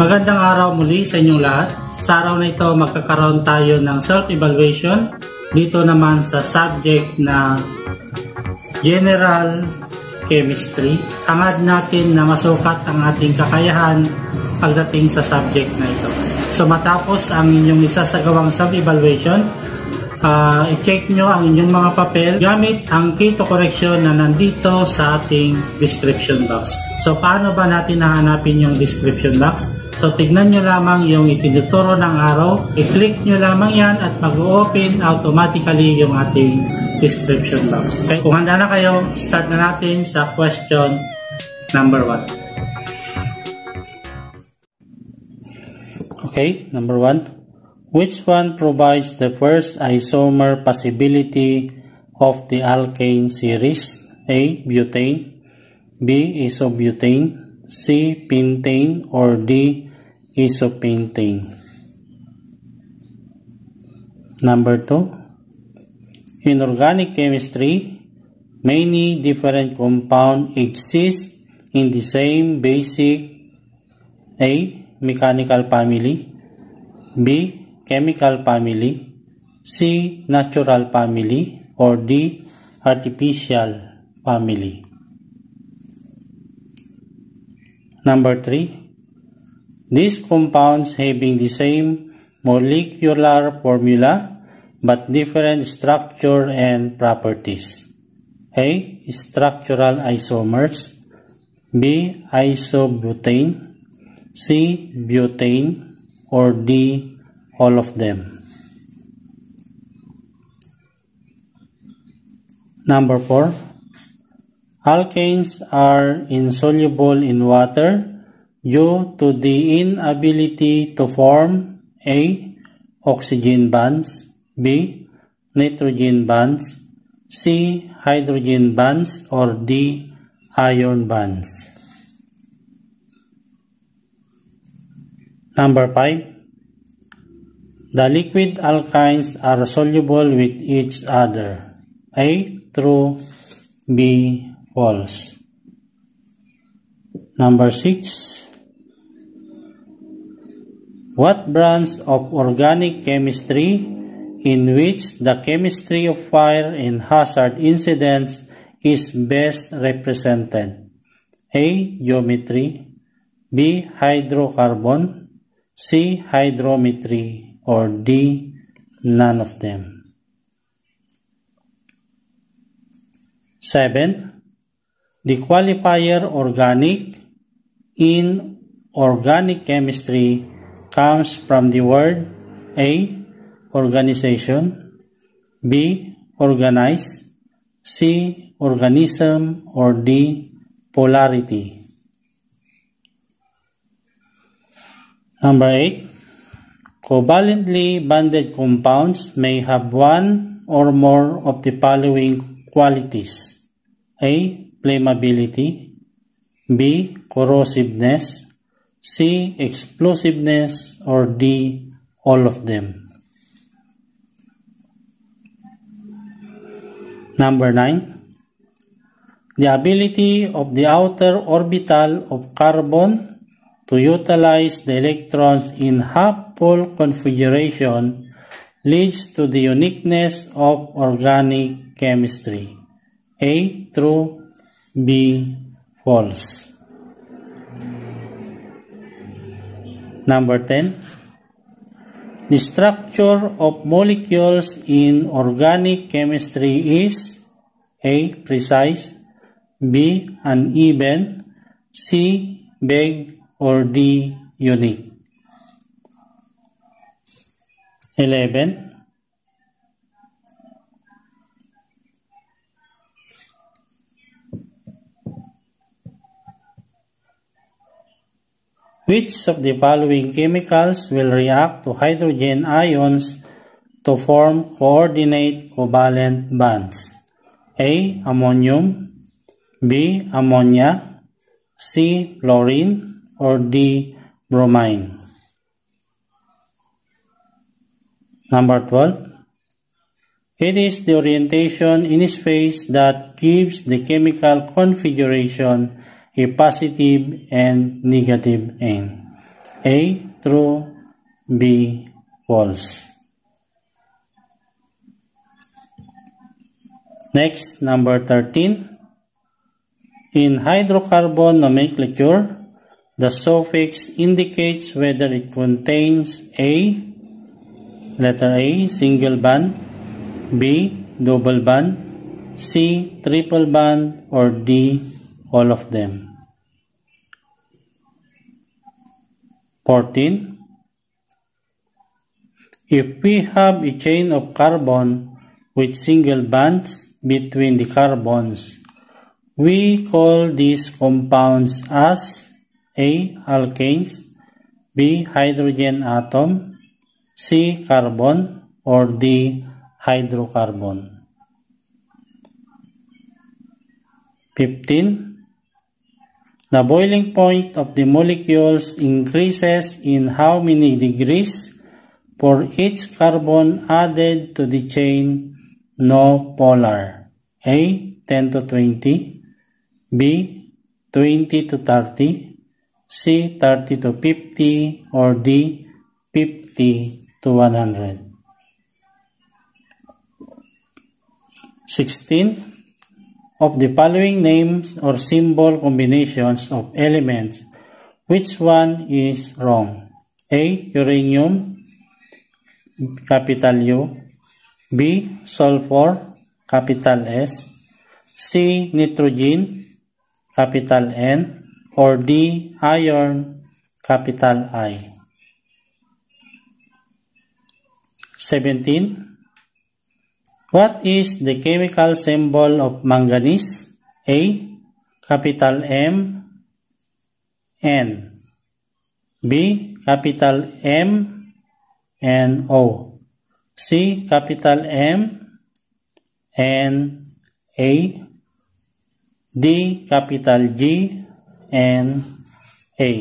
Magandang araw muli sa inyong lahat. Sa araw na ito magkakaroon tayo ng self-evaluation dito naman sa subject na General Chemistry. Hangad natin na masukat ang ating kakayahan pagdating sa subject na ito. So matapos ang inyong isasagawang self-evaluation, uh, i-check nyo ang inyong mga papel gamit ang key to correction na nandito sa ating description box. So, paano ba natin nahanapin yung description box? So, tignan nyo lamang yung itinuturo ng araw. I-click nyo lamang yan at mag-open automatically yung ating description box. Okay? Kung handa na kayo, start na natin sa question number 1. Okay, number 1. Which one provides the first isomer possibility of the alkane series? A. Butane B. Isobutane C. Pentane or D. Isopentane Number 2 In organic chemistry, many different compounds exist in the same basic A. Mechanical family B chemical family, C. natural family, or D. artificial family. Number 3. These compounds having the same molecular formula but different structure and properties. A. Structural isomers B. Isobutane C. Butane or D all of them. Number 4. Alkanes are insoluble in water due to the inability to form A. Oxygen bonds B. Nitrogen bonds C. Hydrogen bonds or D. Iron bonds. Number 5. The liquid alkynes are soluble with each other. A. True. B. False. Number 6. What branch of organic chemistry in which the chemistry of fire and hazard incidents is best represented? A. Geometry B. Hydrocarbon C. Hydrometry or D, none of them. 7. The qualifier organic in organic chemistry comes from the word A. Organization B. Organize C. Organism or D. Polarity Number 8 Covalently bonded compounds may have one or more of the following qualities. A. Flammability B. Corrosiveness C. Explosiveness or D. All of them. Number 9. The ability of the outer orbital of carbon to utilize the electrons in half-full configuration leads to the uniqueness of organic chemistry. A. True. B. False. Number 10. The structure of molecules in organic chemistry is A. Precise B. Uneven C. Vague or D unique. 11. Which of the following chemicals will react to hydrogen ions to form coordinate covalent bonds? A. Ammonium B. Ammonia C. Fluorine or D. Bromine. Number 12. It is the orientation in space that gives the chemical configuration a positive and negative end. A. True. B. False. Next, number 13. In hydrocarbon nomenclature, the suffix indicates whether it contains A, letter A, single bond, B, double bond, C, triple bond, or D, all of them. 14. If we have a chain of carbon with single bonds between the carbons. We call these compounds as A. Alkanes B. Hydrogen atom C. Carbon or D. Hydrocarbon 15. The boiling point of the molecules increases in how many degrees for each carbon added to the chain no polar. A 10 to 20, B 20 to 30, C 30 to 50, or D 50 to 100. 16. Of the following names or symbol combinations of elements, which one is wrong? A. Uranium, capital U, B. Sulfur, capital S, C. Nitrogen, capital N, or D. Iron, capital I. 17. What is the chemical symbol of manganese? A. Capital M, N. B. Capital M, N, O. C capital M N A D capital G N A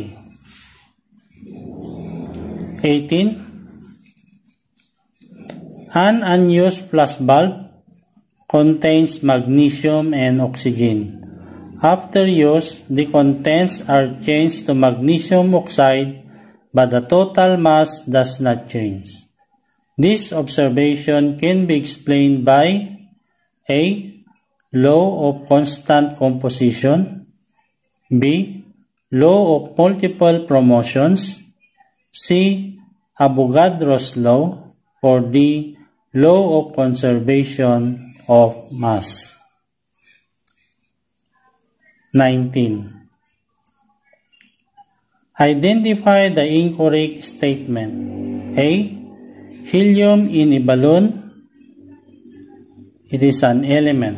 18 An unused flash bulb contains magnesium and oxygen. After use, the contents are changed to magnesium oxide but the total mass does not change. This observation can be explained by A. Law of constant composition B. Law of multiple promotions C. Avogadro's law or D. Law of conservation of mass 19. Identify the incorrect statement A Helium in a balloon, it is an element.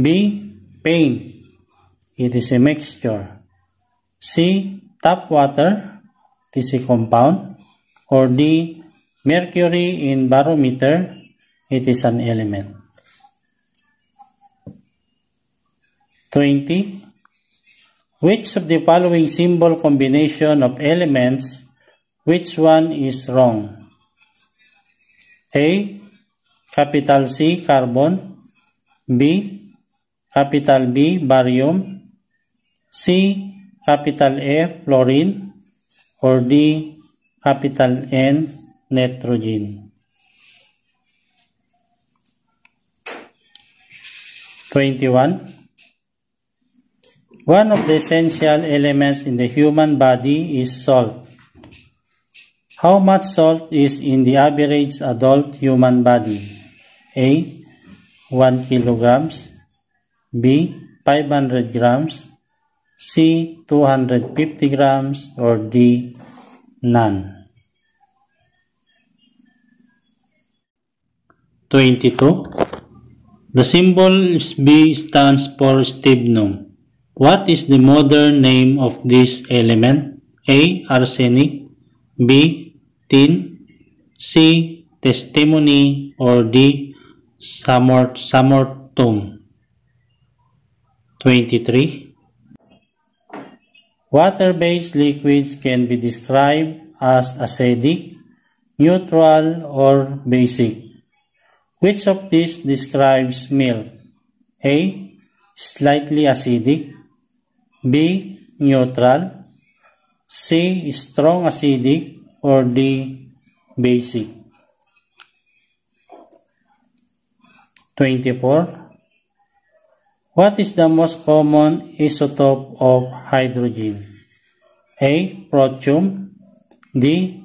B. Paint, it is a mixture. C. Tap water, it is a compound. Or D. Mercury in barometer, it is an element. 20. Which of the following symbol combination of elements, which one is wrong? A. Capital C. Carbon B. Capital B. Barium C. Capital F. Fluorine or D. Capital N. Nitrogen 21. One of the essential elements in the human body is salt. How much salt is in the average adult human body? A. 1 kilograms B. 500 grams C. 250 grams or D. None. 22. The symbol B stands for stibnum. What is the modern name of this element? A. Arsenic B. tin, C. Testimony or D. Samort, Samortum. 23. Water-based liquids can be described as acidic, neutral, or basic. Which of these describes milk? A. Slightly acidic B. Neutral C. Strong acidic or D. Basic. 24. What is the most common isotope of hydrogen? A. Protium D.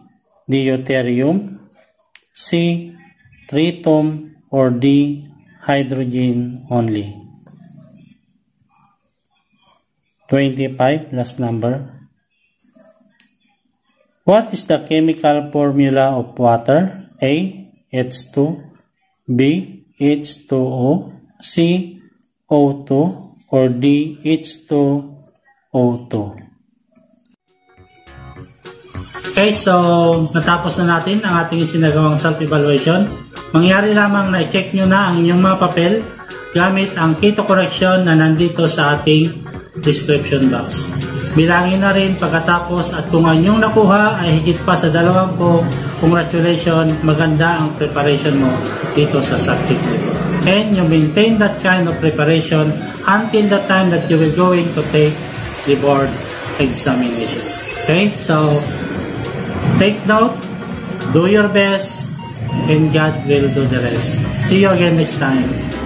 Deuterium C. Tritium or D. Hydrogen only. 25 last number. What is the chemical formula of water? A. H2 B. H2O C. O2 or D. H2O2 Okay, so natapos na natin ang ating sinagawang self-evaluation. Mangyari lamang na i-check nyo na ang inyong mga papel gamit ang keto correction na nandito sa ating description box. Bilangin na rin pagkatapos at kung ang nakuha ay higit pa sa dalawang po, congratulations, maganda ang preparation mo dito sa subject nito. And you maintain that kind of preparation until the time that you will going to take the board examination. Okay, so take note, do your best, and God will do the rest. See you again next time.